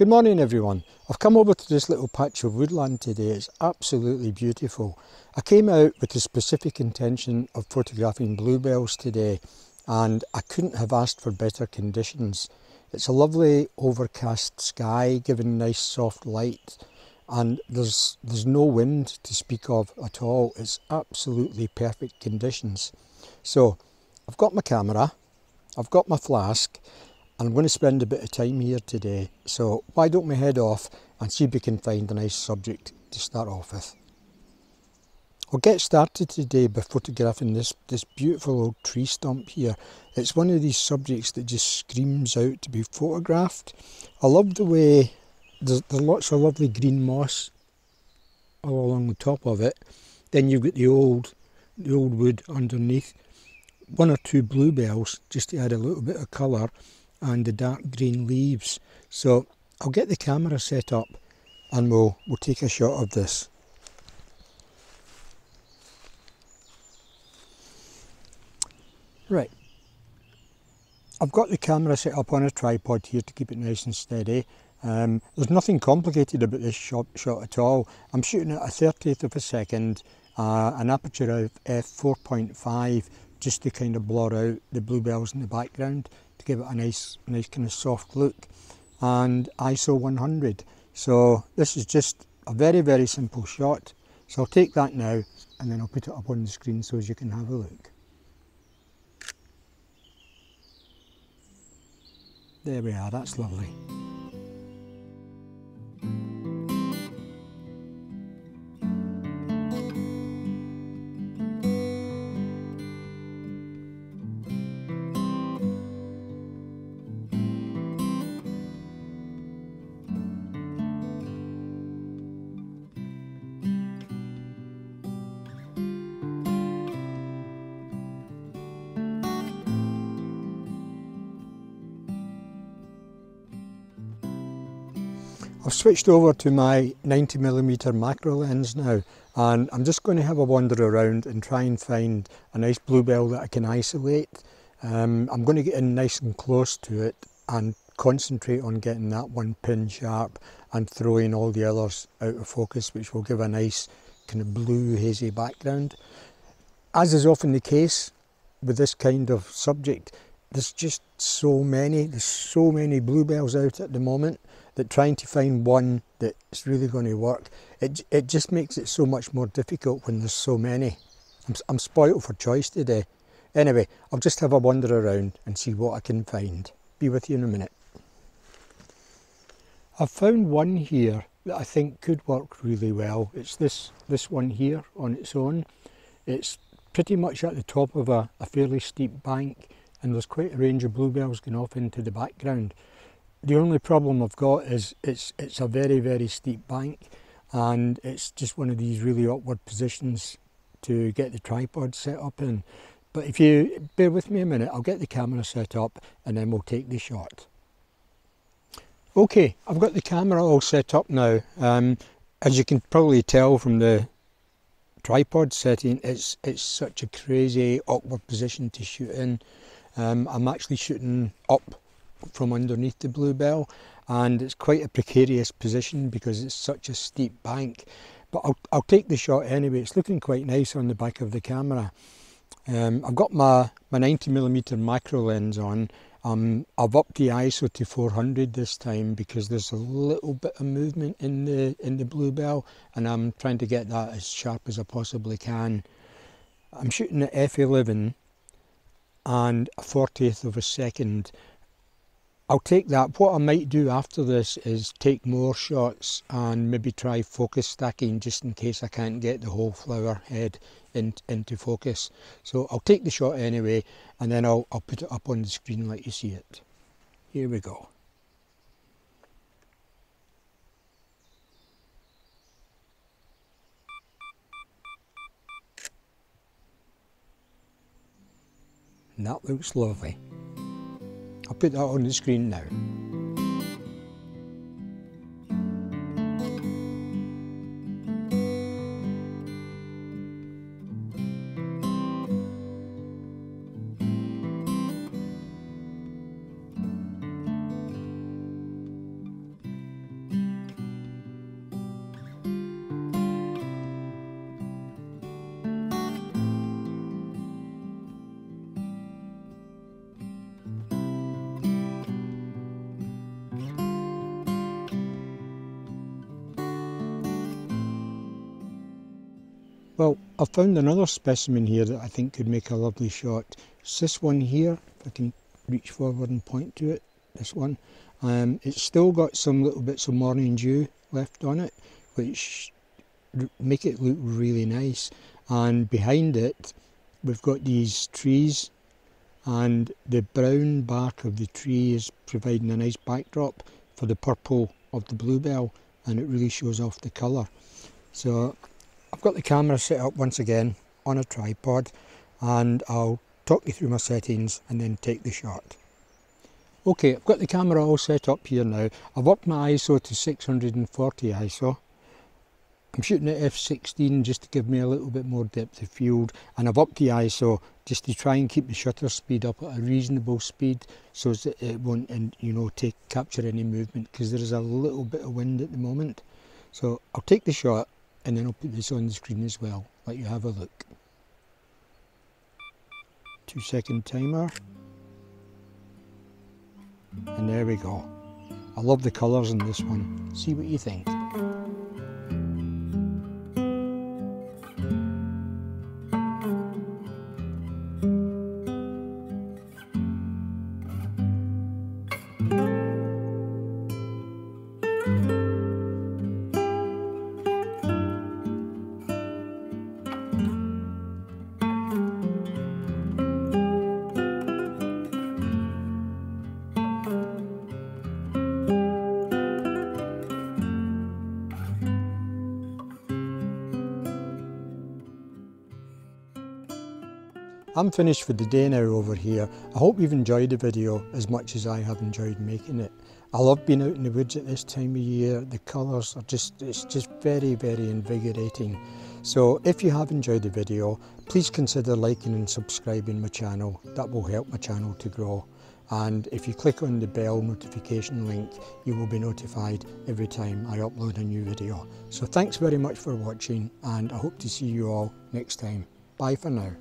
Good morning everyone. I've come over to this little patch of woodland today. It's absolutely beautiful. I came out with the specific intention of photographing bluebells today and I couldn't have asked for better conditions. It's a lovely overcast sky giving nice soft light and there's there's no wind to speak of at all. It's absolutely perfect conditions. So I've got my camera, I've got my flask I'm going to spend a bit of time here today, so why don't we head off and see if we can find a nice subject to start off with. I'll get started today by photographing this, this beautiful old tree stump here. It's one of these subjects that just screams out to be photographed. I love the way there's, there's lots of lovely green moss all along the top of it. Then you've got the old, the old wood underneath. One or two bluebells just to add a little bit of colour and the dark green leaves. So I'll get the camera set up and we'll, we'll take a shot of this. Right, I've got the camera set up on a tripod here to keep it nice and steady. Um, there's nothing complicated about this shot, shot at all. I'm shooting at a 30th of a second, uh, an aperture of f4.5 just to kind of blur out the bluebells in the background to give it a nice, nice kind of soft look and ISO 100. So this is just a very, very simple shot. So I'll take that now and then I'll put it up on the screen so as you can have a look. There we are, that's lovely. I've switched over to my 90mm macro lens now and I'm just going to have a wander around and try and find a nice bluebell that I can isolate. Um, I'm going to get in nice and close to it and concentrate on getting that one pin sharp and throwing all the others out of focus which will give a nice kind of blue hazy background. As is often the case with this kind of subject, there's just so many, there's so many bluebells out at the moment that trying to find one that's really going to work, it, it just makes it so much more difficult when there's so many. I'm, I'm spoiled for choice today. Anyway, I'll just have a wander around and see what I can find. Be with you in a minute. I've found one here that I think could work really well. It's this, this one here on its own. It's pretty much at the top of a, a fairly steep bank and there's quite a range of bluebells going off into the background. The only problem I've got is it's it's a very very steep bank and it's just one of these really awkward positions to get the tripod set up in. But if you bear with me a minute, I'll get the camera set up and then we'll take the shot. Okay, I've got the camera all set up now. Um, as you can probably tell from the tripod setting, it's it's such a crazy awkward position to shoot in. Um, I'm actually shooting up from underneath the bluebell and it's quite a precarious position because it's such a steep bank. But I'll, I'll take the shot anyway. It's looking quite nice on the back of the camera. Um, I've got my, my 90mm macro lens on. Um, I've upped the ISO to 400 this time because there's a little bit of movement in the in the bluebell and I'm trying to get that as sharp as I possibly can. I'm shooting at f11 and a 40th of a second I'll take that. What I might do after this is take more shots and maybe try focus stacking just in case I can't get the whole flower head in, into focus. So I'll take the shot anyway and then I'll, I'll put it up on the screen like you see it. Here we go. And that looks lovely. I'll put that on the screen now. Well, I've found another specimen here that I think could make a lovely shot. It's this one here, if I can reach forward and point to it, this one. Um, it's still got some little bits of morning dew left on it, which make it look really nice. And behind it, we've got these trees and the brown bark of the tree is providing a nice backdrop for the purple of the bluebell and it really shows off the colour. So I've got the camera set up once again on a tripod and I'll talk you through my settings and then take the shot. Okay, I've got the camera all set up here now. I've upped my ISO to 640 ISO. I'm shooting at f16 just to give me a little bit more depth of field and I've upped the ISO just to try and keep the shutter speed up at a reasonable speed so that it won't and you know take capture any movement because there is a little bit of wind at the moment. So I'll take the shot and then I'll put this on the screen as well, let you have a look. Two second timer. And there we go. I love the colours in this one. See what you think. I'm finished for the day now over here. I hope you've enjoyed the video as much as I have enjoyed making it. I love being out in the woods at this time of year. The colours are just, it's just very, very invigorating. So if you have enjoyed the video, please consider liking and subscribing my channel. That will help my channel to grow. And if you click on the bell notification link, you will be notified every time I upload a new video. So thanks very much for watching and I hope to see you all next time. Bye for now.